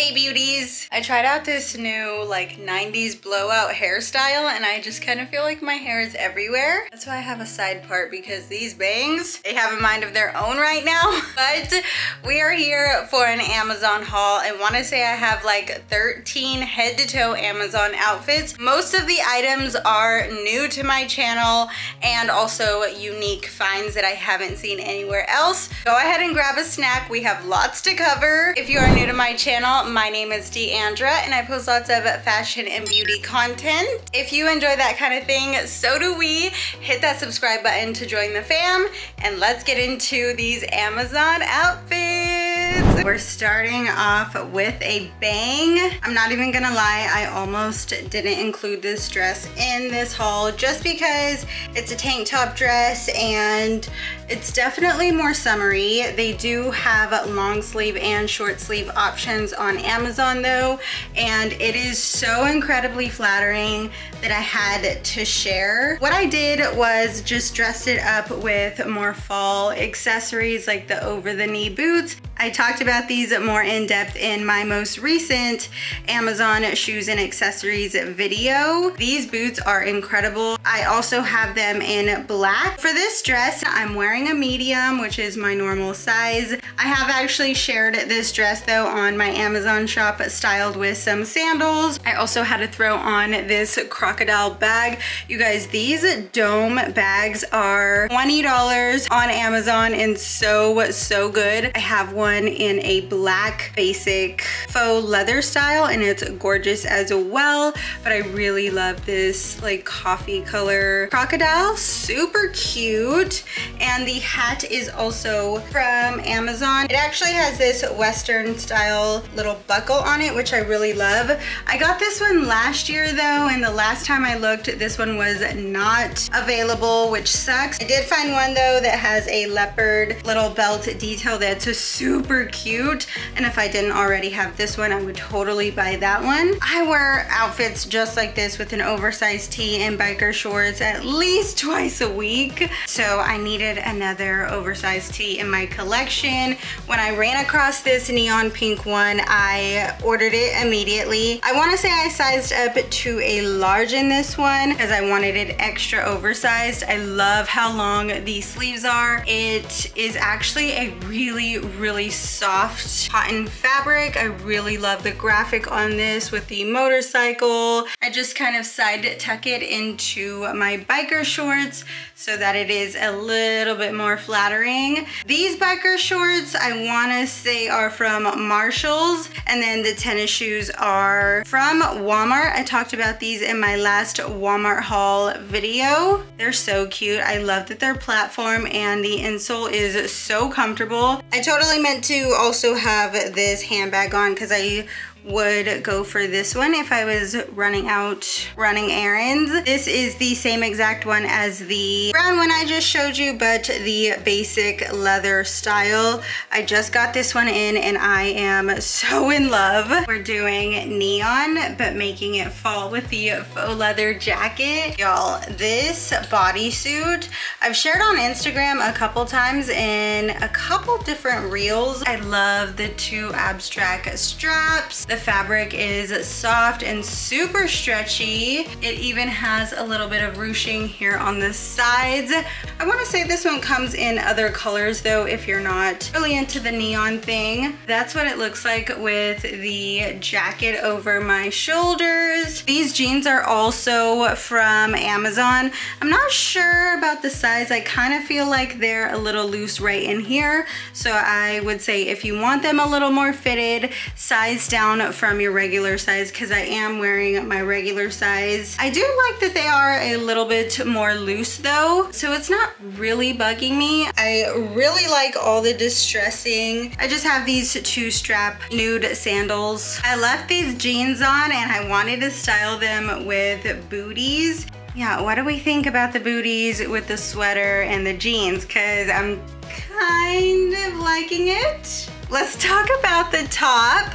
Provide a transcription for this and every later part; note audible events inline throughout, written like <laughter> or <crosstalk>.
Hey beauties! I tried out this new like 90s blowout hairstyle and I just kind of feel like my hair is everywhere. That's why I have a side part because these bangs, they have a mind of their own right now. <laughs> But we are here for an Amazon haul. I want to say I have like 13 head to toe Amazon outfits. Most of the items are new to my channel and also unique finds that I haven't seen anywhere else. Go ahead and grab a snack. We have lots to cover. If you are new to my channel, my name is Deanndra and I post lots of fashion and beauty content. If you enjoy that kind of thing, so do we. Hit that subscribe button to join the fam and let's get into these Amazon outfits. We're starting off with a bang. I'm not even gonna lie, I almost didn't include this dress in this haul just because it's a tank top dress and it's definitely more summery. They do have long sleeve and short sleeve options on Amazon though, and it is so incredibly flattering that I had to share. What I did was just dressed it up with more fall accessories like the over the knee boots. I talked about these more in depth in my most recent Amazon shoes and accessories video. These boots are incredible. I also have them in black. For this dress, I'm wearing a medium, which is my normal size. I have actually shared this dress though on my Amazon shop styled with some sandals. I also had to throw on this crocodile bag. You guys, these dome bags are $20 on Amazon and so, so good. I have one in a black basic faux leather style and it's gorgeous as well. But I really love this like coffee color crocodile, super cute. And the hat is also from Amazon. It actually has this Western style little buckle on it, which I really love. I got this one last year though, and the last time I looked, this one was not available, which sucks. I did find one though that has a leopard little belt detail that's super cute. And if I didn't already have this one, I would totally buy that one. I wear outfits just like this with an oversized tee and biker shorts at least twice a week. So I needed another oversized tee in my collection. When I ran across this neon pink one, I ordered it immediately. I wanna say I sized up to a large in this one because I wanted it extra oversized. I love how long these sleeves are. It is actually a really, really soft cotton fabric. I really love the graphic on this with the motorcycle. I just kind of side tuck it into my biker shorts so that it is a little bit more flattering. These biker shorts, I wanna say are from Marshalls and then the tennis shoes are from Walmart. I talked about these in my last Walmart haul video. They're so cute. I love that they're platform and the insole is so comfortable. I totally meant to also have this handbag on because I would go for this one if I was running out running errands. This is the same exact one as the brown one I just showed you, but the basic leather style. I just got this one in and I am so <laughs> in love. We're doing neon, but making it fall with the faux leather jacket. Y'all, this bodysuit, I've shared on Instagram a couple times in a couple different reels. I love the two abstract straps. The fabric is soft and super stretchy. It even has a little bit of ruching here on the sides. I wanna say this one comes in other colors though if you're not really into the neon thing. That's what it looks like with the jacket over my shoulders. These jeans are also from Amazon. I'm not sure about the size. I kind of feel like they're a little loose right in here. So I would say if you want them a little more fitted, size down from your regular size because I am wearing my regular size. I do like that they are a little bit more loose though, so it's not really bugging me. I really like all the distressing. I just have these two strap nude sandals. I left these jeans on and I wanted to style them with booties. Yeah, what do we think about the booties with the sweater and the jeans? Cause I'm kind of liking it. Let's talk about the top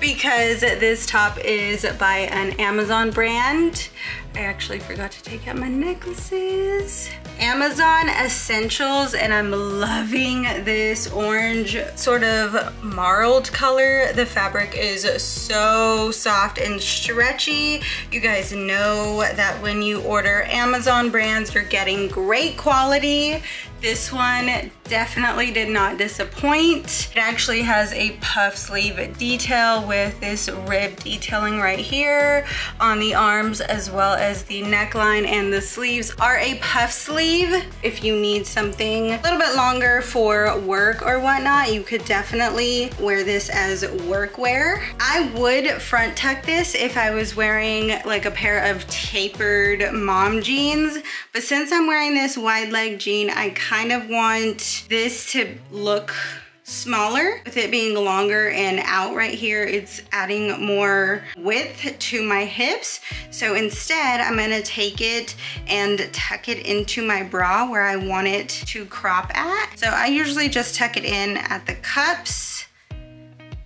because this top is by an Amazon brand. I actually forgot to take out my necklaces. Amazon Essentials and I'm loving this orange sort of marled color. The fabric is so soft and stretchy. You guys know that when you order Amazon brands, you're getting great quality. This one definitely did not disappoint. It actually has a puff sleeve detail with this rib detailing right here on the arms as well as the neckline and the sleeves are a puff sleeve. If you need something a little bit longer for work or whatnot, you could definitely wear this as workwear. I would front tuck this if I was wearing like a pair of tapered mom jeans, but since I'm wearing this wide leg jean, I kind of want this to look smaller. With it being longer and out right here it's adding more width to my hips. So instead I'm gonna take it and tuck it into my bra where I want it to crop at. So I usually just tuck it in at the cups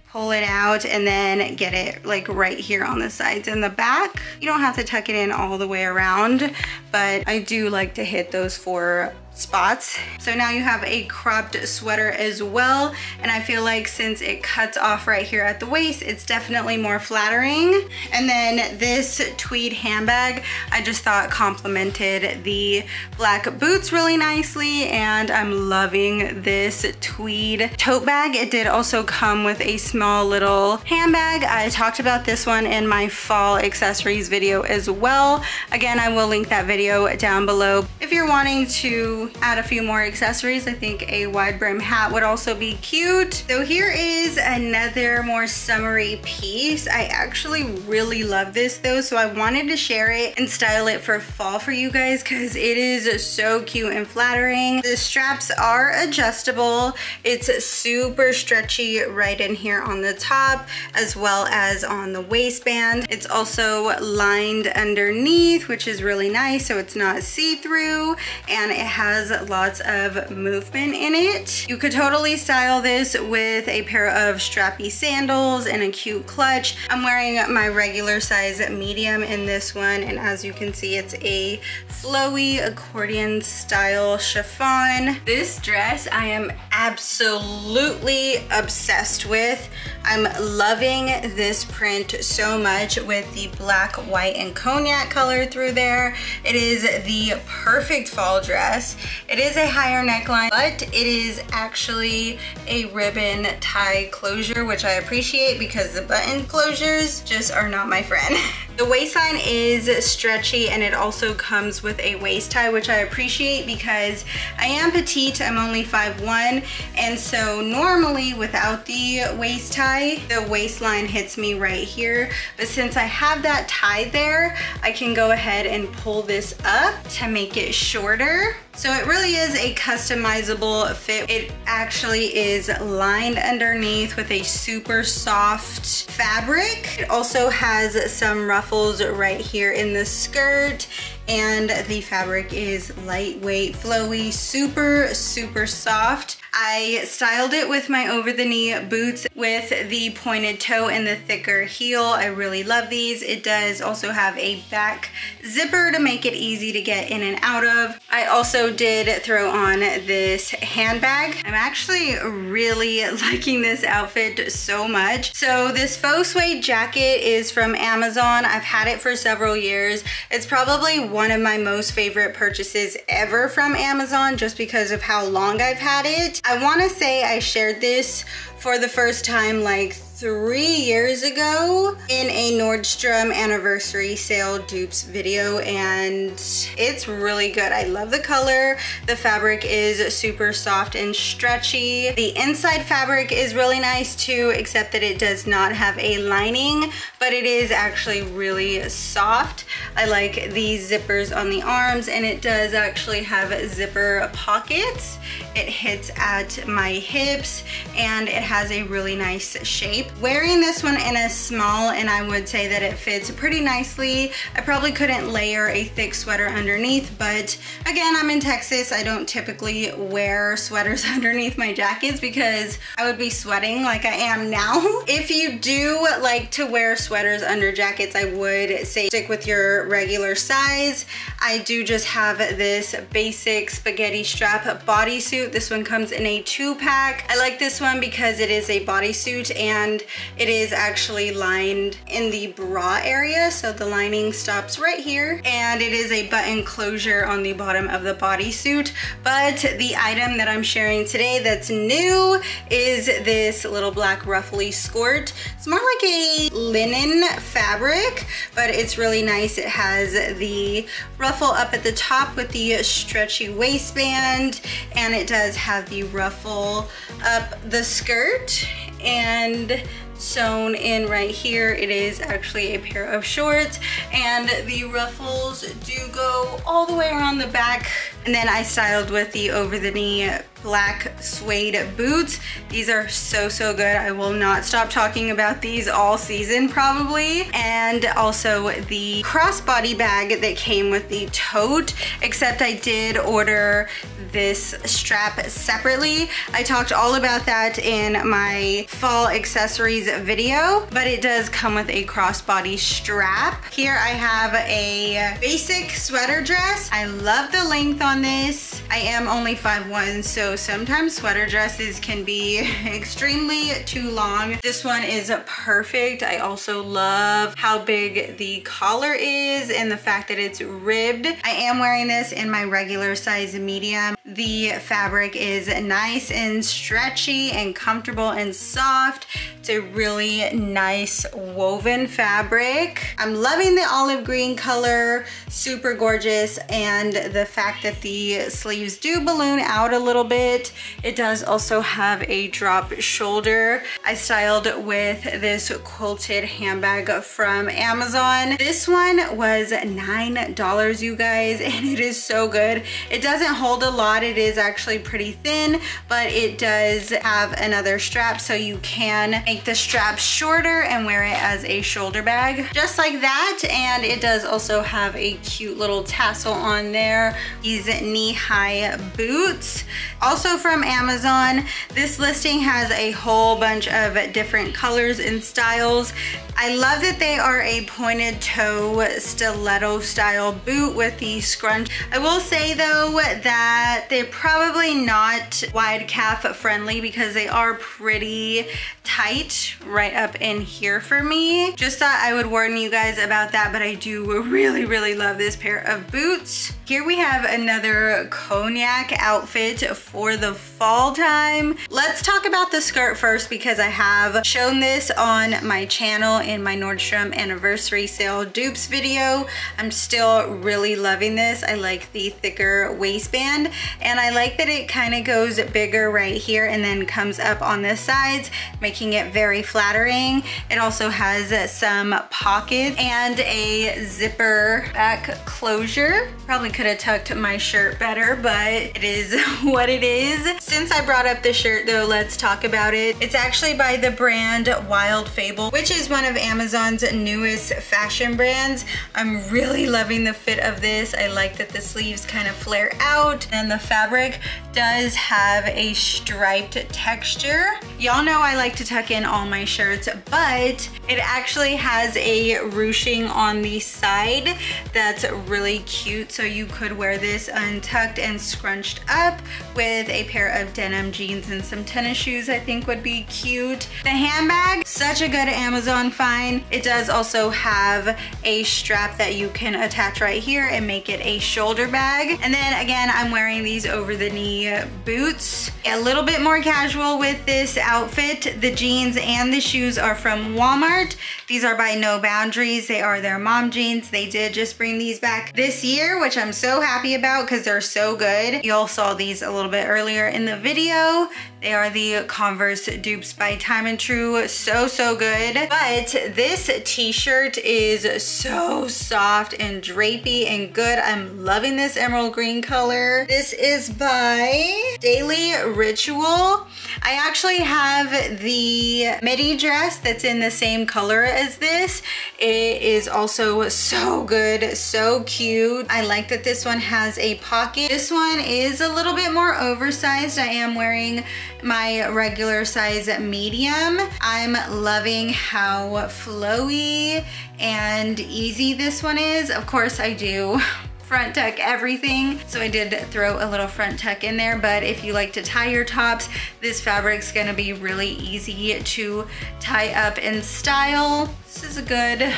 pull it out and then get it like right here on the sides and the back. You don't have to tuck it in all the way around, but I do like to hit those four spots. So now you have a cropped sweater as well. And I feel like since it cuts off right here at the waist, it's definitely more flattering. And then this tweed handbag, I just thought complemented the black boots really nicely. And I'm loving this tweed tote bag. It did also come with a small little handbag. I talked about this one in my fall accessories video as well. Again, I will link that video down below. If you're wanting to add a few more accessories. I think a wide brim hat would also be cute. So here is another more summery piece. I actually really love this though, so I wanted to share it and style it for fall for you guys because it is so cute and flattering. The straps are adjustable. It's super stretchy right in here on the top as well as on the waistband. It's also lined underneath, which is really nice so it's not see-through and it has has lots of movement in it. You could totally style this with a pair of strappy sandals and a cute clutch. I'm wearing my regular size medium in this one and as you can see it's a flowy accordion style chiffon. This dress I am absolutely obsessed with. I'm loving this print so much with the black, white, and cognac color through there. It is the perfect fall dress. It is a higher neckline, but it is actually a ribbon tie closure, which I appreciate because the button closures just are not my friend. <laughs> The waistline is stretchy and it also comes with a waist tie, which I appreciate because I am petite, I'm only 5'1", and so normally without the waist tie, the waistline hits me right here. But since I have that tie there, I can go ahead and pull this up to make it shorter. So it really is a customizable fit. It actually is lined underneath with a super soft fabric. It also has some ruffles right here in the skirt and the fabric is lightweight, flowy, super, super soft. I styled it with my over the knee boots with the pointed toe and the thicker heel. I really love these. It does also have a back zipper to make it easy to get in and out of. I also did throw on this handbag. I'm actually really <laughs> liking this outfit so much. So this faux suede jacket is from Amazon. I've had it for several years. It's probably one of my most favorite purchases ever from Amazon just because of how long I've had it. I wanna say I shared this for the first time like three years ago in a Nordstrom anniversary sale dupes video and it's really good. I love the color. The fabric is super soft and stretchy. The inside fabric is really nice too except that it does not have a lining but it is actually really soft. I like the zippers on the arms and it does actually have zipper pockets. It hits at my hips and it has a really nice shape. Wearing this one in a small and I would say that it fits pretty nicely. I probably couldn't layer a thick sweater underneath, but again, I'm in Texas. I don't typically wear sweaters <laughs> underneath my jackets because I would be sweating like I am now. <laughs> if you do like to wear sweaters under jackets, I would say stick with your regular size. I do just have this basic spaghetti strap bodysuit. This one comes in a two pack. I like this one because it is a bodysuit and it is actually lined in the bra area. So the lining stops right here and it is a button closure on the bottom of the bodysuit. But the item that I'm sharing today that's new is this little black ruffly skirt. It's more like a linen fabric, but it's really nice. It has the ruffle up at the top with the stretchy waistband and it does have the ruffle up the skirt and sewn in right here. It is actually a pair of shorts and the ruffles do go all the way around the back. And then I styled with the over the knee black suede boots. These are so, so good. I will not stop talking about these all season probably. And also the crossbody bag that came with the tote, except I did order this strap separately. I talked all about that in my fall accessories video, but it does come with a crossbody strap. Here I have a basic sweater dress. I love the length on this. I am only 5'1", so sometimes sweater dresses can be <laughs> extremely too long. This one is perfect. I also love how big the collar is and the fact that it's ribbed. I am wearing this in my regular size medium. The fabric is nice and stretchy and comfortable and soft. It's a really nice woven fabric. I'm loving the olive green color, super gorgeous. And the fact that the sleeves do balloon out a little bit. It does also have a drop shoulder. I styled with this quilted handbag from Amazon. This one was $9, you guys, and it is so good. It doesn't hold a lot. It is actually pretty thin, but it does have another strap so you can make the strap shorter and wear it as a shoulder bag, just like that. And it does also have a cute little tassel on there. These knee-high boots. Also from Amazon, this listing has a whole bunch of different colors and styles. I love that they are a pointed toe stiletto style boot with the scrunch. I will say though that they're probably not wide calf friendly because they are pretty tight right up in here for me. Just thought I would warn you guys about that, but I do really, really love this pair of boots. Here we have another cognac outfit for the fall time. Let's talk about the skirt first because I have shown this on my channel in my Nordstrom anniversary sale dupes video. I'm still really loving this. I like the thicker waistband and I like that it kind of goes bigger right here and then comes up on the sides, making it very flattering. It also has some pockets and a zipper back closure. Probably could have tucked my shirt better, but it is <laughs> what it is. Since I brought up the shirt though, let's talk about it. It's actually by the brand Wild Fable, which is one of Amazon's newest fashion brands. I'm really loving the fit of this. I like that the sleeves kind of flare out and the fabric does have a striped texture. Y'all know I like to tuck in all my shirts, but it actually has a ruching on the side that's really cute. So you could wear this untucked and scrunched up with a pair of denim jeans and some tennis shoes I think would be cute. The handbag, such a good Amazon find. It does also have a strap that you can attach right here and make it a shoulder bag. And then again, I'm wearing these over the knee boots. A little bit more casual with this outfit. The jeans and the shoes are from Walmart. These are by No Boundaries. They are their mom jeans. They did just bring these back this year, which I'm so happy about because they're so good. You all saw these a little bit earlier in the video. They are the Converse dupes by Time and Tru. So, so good. But this t-shirt is so soft and drapey and good. I'm loving this emerald green color. This is by Daily Ritual. I actually have the midi dress that's in the same color as this. It is also so good, so cute. I like that this one has a pocket. This one is a little bit more oversized. I am wearing my regular size medium. I'm loving how flowy and easy this one is. Of course I do <laughs> front tuck everything. So I did throw a little front tuck in there, but if you like to tie your tops, this fabric's gonna be really easy to tie up in style. This is a good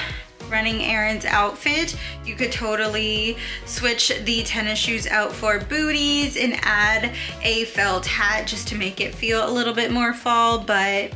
running errands outfit. You could totally switch the tennis shoes out for booties and add a felt hat just to make it feel a little bit more fall, but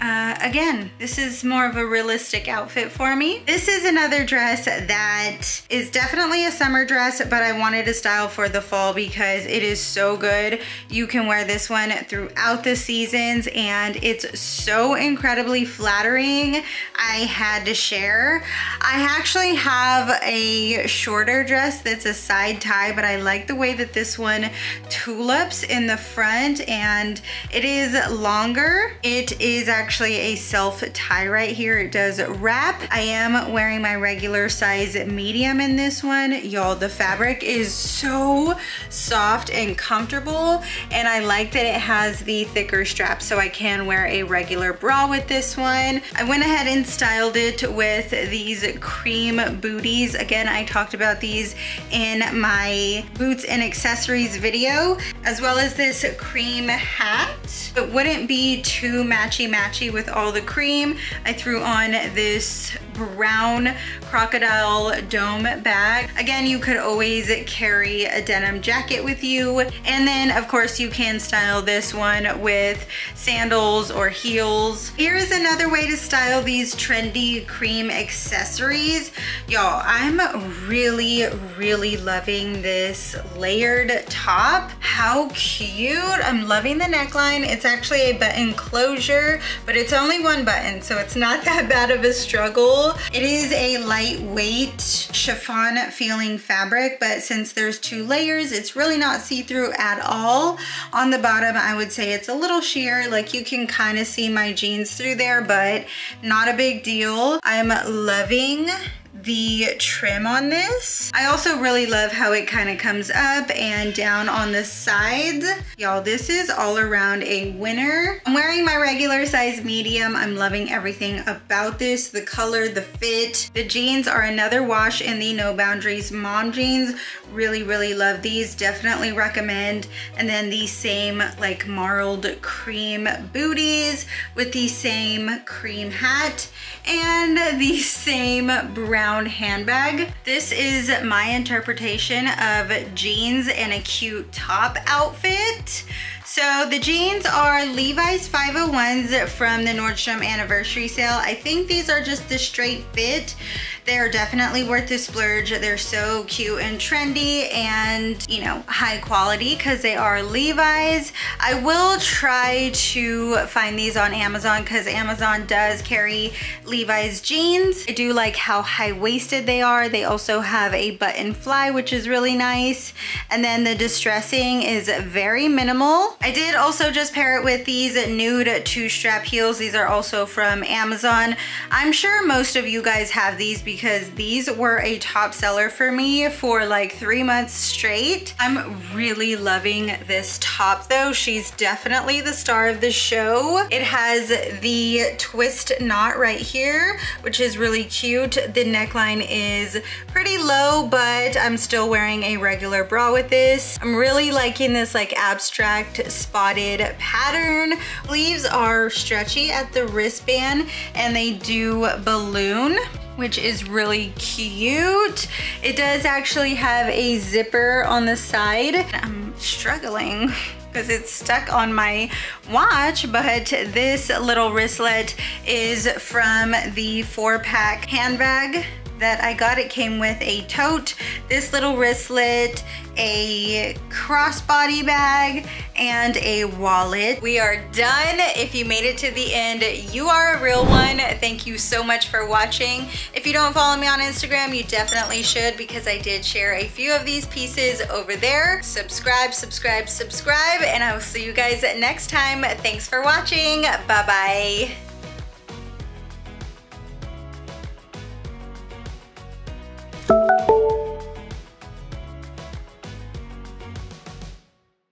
uh, again, this is more of a realistic outfit for me. This is another dress that is definitely a summer dress, but I wanted to style for the fall because it is so good. You can wear this one throughout the seasons and it's so incredibly flattering. I had to share. I actually have a shorter dress that's a side tie, but I like the way that this one tulips in the front and it is longer. It is actually actually a self tie right here. It does wrap. I am wearing my regular size medium in this one. Y'all, the fabric is so soft and comfortable. And I like that it has the thicker strap so I can wear a regular bra with this one. I went ahead and styled it with these cream booties. Again, I talked about these in my boots and accessories video, as well as this cream hat. It wouldn't be too matchy-matchy with all the cream. I threw on this brown crocodile dome bag. Again, you could always carry a denim jacket with you. And then of course you can style this one with sandals or heels. Here's another way to style these trendy cream accessories. Y'all, I'm really, really loving this layered top. How cute. I'm loving the neckline. It's actually a button closure, but it's only one button, so it's not <laughs> that bad of a struggle. It is a lightweight chiffon feeling fabric, but since there's two layers, it's really not see-through at all. On the bottom, I would say it's a little sheer, like you can kind of see my jeans through there, but not a big deal. I'm loving the trim on this. I also really love how it kind of comes up and down on the sides. Y'all, this is all around a winner. I'm wearing my regular size medium. I'm loving everything about this, the color, the fit. The jeans are another wash in the No Boundaries mom jeans. Really, really love these. Definitely recommend. And then the same like marled cream booties with the same cream hat and the same brown handbag. This is my interpretation of jeans and a cute top outfit. So the jeans are Levi's 501s from the Nordstrom anniversary sale. I think these are just the straight fit. They're definitely worth the splurge. They're so cute and trendy and, you know, high quality because they are Levi's. I will try to find these on Amazon because Amazon does carry Levi's jeans. I do like how high-waisted they are. They also have a button fly, which is really nice. And then the distressing is very minimal. I did also just pair it with these nude two-strap heels. These are also from Amazon. I'm sure most of you guys have these because these were a top seller for me for like three months straight. I'm really loving this top though. She's definitely the star of the show. It has the twist knot right here, which is really cute. The neckline is pretty low, but I'm still wearing a regular bra with this. I'm really liking this like abstract spotted pattern. Sleeves are stretchy at the wristband and they do balloon which is really cute. It does actually have a zipper on the side. I'm struggling <laughs> because it's stuck on my watch, but this little wristlet is from the four pack handbag that I got. It came with a tote, this little wristlet, a crossbody bag, and a wallet. We are done. If you made it to the end, you are a real one. Thank you so much for watching. If you don't follow me on Instagram, you definitely should because I did share a few of these pieces over there. Subscribe, subscribe, subscribe, and I will see you guys next time. Thanks for watching. Bye-bye.